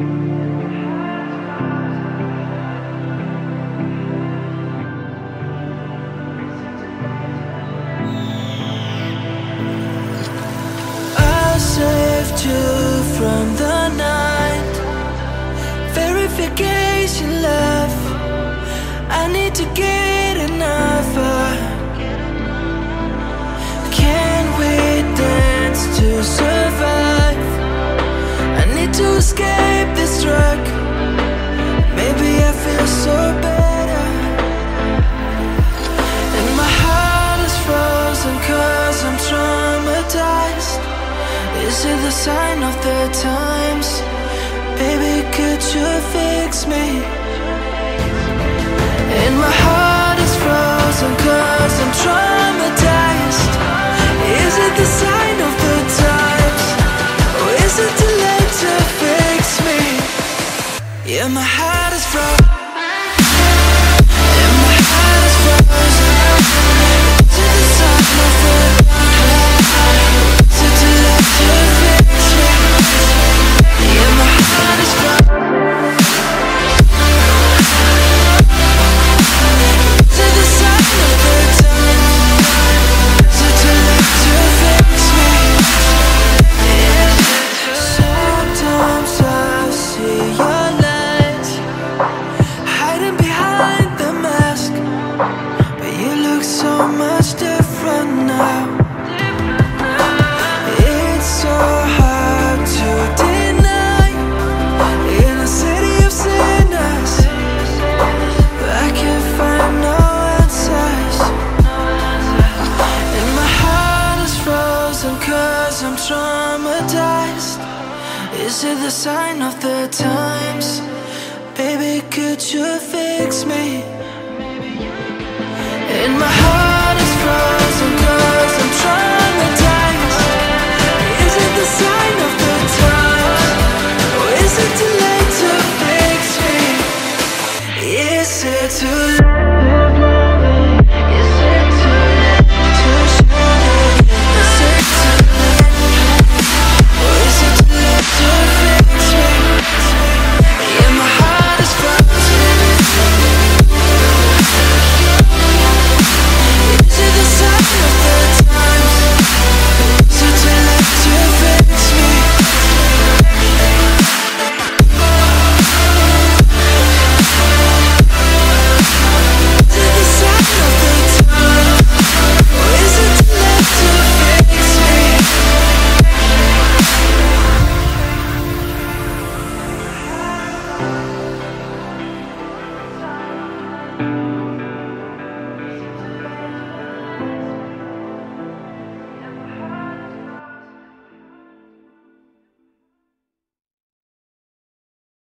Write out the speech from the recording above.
I saved you from the night. Verification love. I need to get to escape this drug. Maybe I feel so better. And my heart is frozen cause I'm traumatized. Is it the sign of the times? Baby, could you fix me? Yeah, my heart is frozen. 'Cause I'm traumatized. Is it the sign of the times? Baby, could you fix me? In my heart